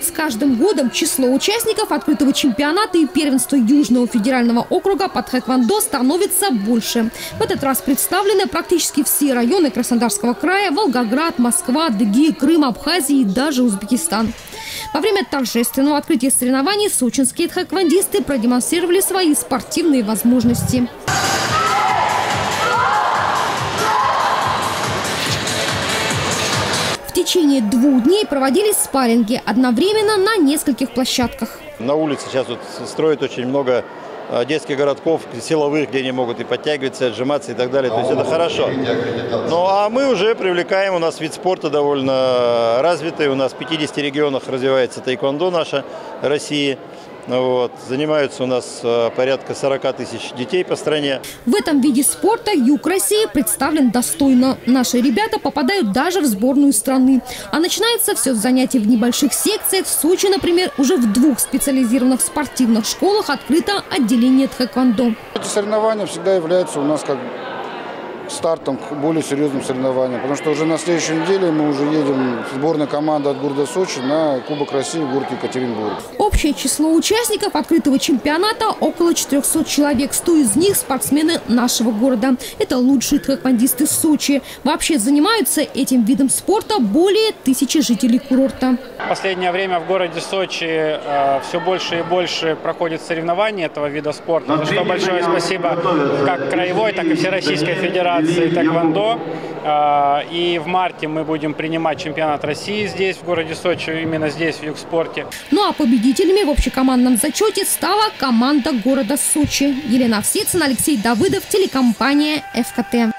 С каждым годом число участников открытого чемпионата и первенства Южного федерального округа под хэквондо становится больше. В этот раз представлены практически все районы Краснодарского края, Волгоград, Москва, Дыги, Крым, Абхазия и даже Узбекистан. Во время торжественного открытия соревнований сочинские хэквондисты продемонстрировали свои спортивные возможности. Течение двух дней проводились спарринги одновременно на нескольких площадках. На улице сейчас вот строят очень много э, детских городков, силовых, где они могут и подтягиваться, и отжиматься и так далее. То есть это хорошо. Ну а мы уже привлекаем, у нас вид спорта довольно развитый, у нас в 50 регионах развивается тайквондо наша России. Вот. Занимаются у нас э, порядка 40 тысяч детей по стране. В этом виде спорта юг России представлен достойно. Наши ребята попадают даже в сборную страны. А начинается все с занятий в небольших секциях. В Сочи, например, уже в двух специализированных спортивных школах открыто отделение тхэквондо. Эти соревнования всегда являются у нас как стартом к более серьезным соревнованиям. Потому что уже на следующей неделе мы уже едем сборная команда от города Сочи на Кубок России в город Екатеринбург. Общее число участников открытого чемпионата около 400 человек. 100 из них спортсмены нашего города. Это лучшие тхэквондисты Сочи. Вообще занимаются этим видом спорта более тысячи жителей курорта. В последнее время в городе Сочи э, все больше и больше проходит соревнования этого вида спорта. За что большое спасибо как краевой, так и Всероссийской Федерации Федерации Тэквондо. А, и в марте мы будем принимать чемпионат России здесь, в городе Сочи, именно здесь, в Югспорте. Ну а победителями в общекомандном зачете стала команда города Сочи. Елена Овсецина, Алексей Давыдов, телекомпания ФКТ.